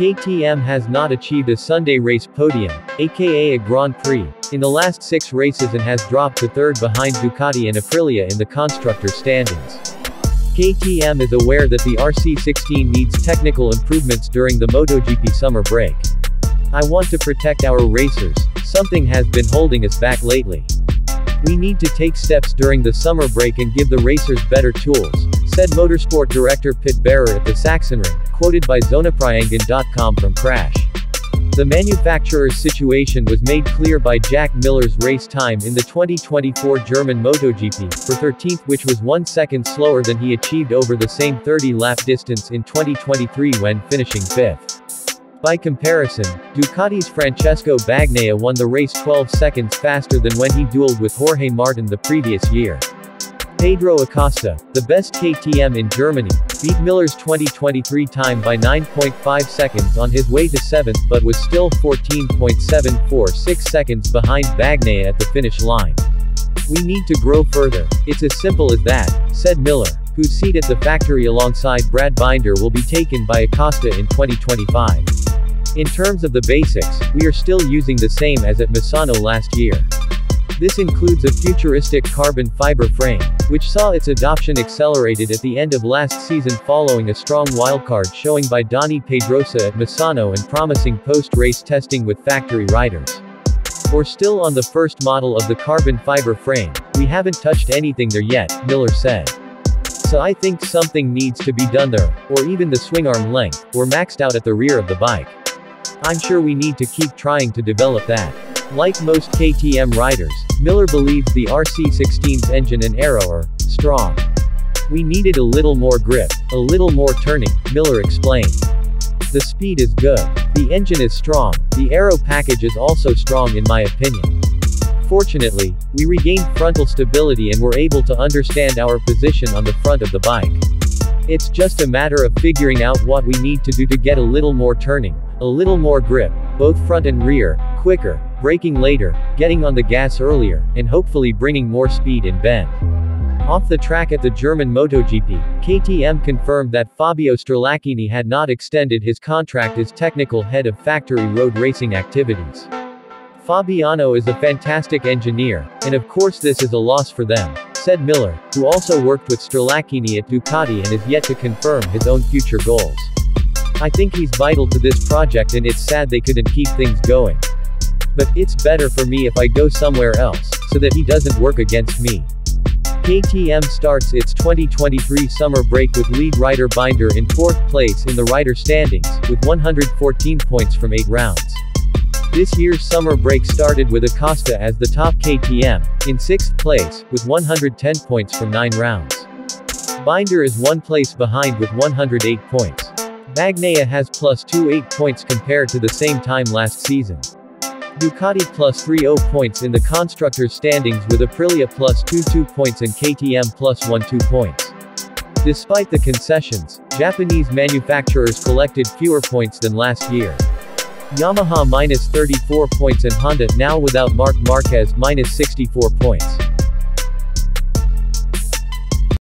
KTM has not achieved a Sunday race podium, aka a Grand Prix, in the last six races and has dropped to third behind Ducati and Aprilia in the constructor standings. KTM is aware that the RC16 needs technical improvements during the MotoGP summer break. I want to protect our racers, something has been holding us back lately. We need to take steps during the summer break and give the racers better tools, said Motorsport Director Pit Beirer at the Sachsenring, quoted by ZonaPriangan.com from Crash. The manufacturer's situation was made clear by Jack Miller's race time in the 2024 German MotoGP, for 13th which was one second slower than he achieved over the same 30-lap distance in 2023 when finishing 5th. By comparison, Ducati's Francesco Bagnaia won the race 12 seconds faster than when he dueled with Jorge Martin the previous year. Pedro Acosta, the best KTM in Germany, beat Miller's 2023 time by 9.5 seconds on his way to 7th but was still 14.746 seconds behind Bagnaia at the finish line. We need to grow further, it's as simple as that, said Miller, whose seat at the factory alongside Brad Binder will be taken by Acosta in 2025. In terms of the basics, we are still using the same as at Misano last year. This includes a futuristic carbon fiber frame, which saw its adoption accelerated at the end of last season following a strong wildcard showing by Dani Pedrosa at Misano and promising post-race testing with factory riders. We're still on the first model of the carbon fiber frame, we haven't touched anything there yet, Miller said. So I think something needs to be done there, or even the swing arm length, we're maxed out at the rear of the bike. I'm sure we need to keep trying to develop that. Like most KTM riders, Miller believes the RC16's engine and aero are strong. We needed a little more grip, a little more turning, Miller explained. The speed is good. The engine is strong. The aero package is also strong in my opinion. Fortunately, we regained frontal stability and were able to understand our position on the front of the bike. It's just a matter of figuring out what we need to do to get a little more turning, a little more grip, both front and rear, quicker, braking later, getting on the gas earlier, and hopefully bringing more speed in bend. Off the track at the German MotoGP, KTM confirmed that Fabio Sterlacchini had not extended his contract as technical head of factory road racing activities. Fabiano is a fantastic engineer, and of course this is a loss for them, said Miller, who also worked with Sterlacchini at Ducati and is yet to confirm his own future goals. I think he's vital to this project and it's sad they couldn't keep things going. But, it's better for me if I go somewhere else, so that he doesn't work against me. KTM starts its 2023 summer break with lead rider Binder in 4th place in the rider standings, with 114 points from 8 rounds. This year's summer break started with Acosta as the top KTM, in 6th place, with 110 points from 9 rounds. Binder is one place behind with 108 points. Bagnaia has plus 2 8 points compared to the same time last season. Ducati plus 30 points in the constructors standings with Aprilia plus 22 points and KTM plus 12 points. Despite the concessions, Japanese manufacturers collected fewer points than last year. Yamaha minus 34 points and Honda now without Marc Marquez minus 64 points.